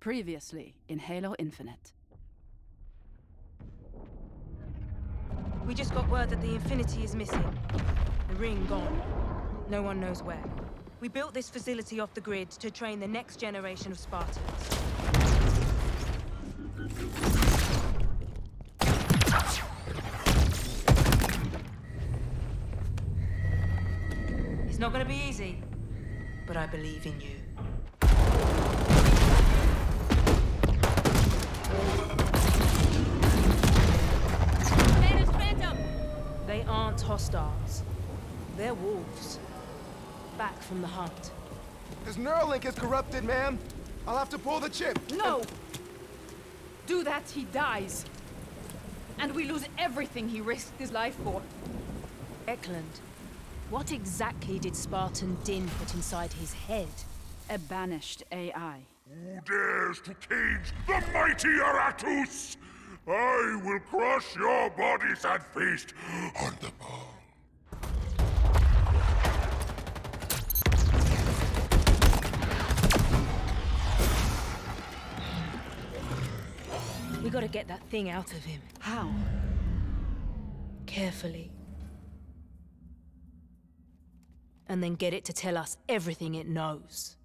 Previously in Halo Infinite. We just got word that the Infinity is missing. The ring gone. No one knows where. We built this facility off the grid to train the next generation of Spartans. It's not gonna be easy, but I believe in you. Aren't hostiles. They're wolves. Back from the hunt. This Neuralink is corrupted, ma'am. I'll have to pull the chip. No! Do that, he dies. And we lose everything he risked his life for. Eklund, what exactly did Spartan Dinh put inside his head? A banished AI. Who dares to cage the mighty Iratus? I will crush your bodies and feast on the bone. We gotta get that thing out of him. How? Carefully. And then get it to tell us everything it knows.